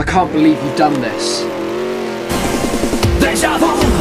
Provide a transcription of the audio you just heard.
I can't believe you've done this. Deja vu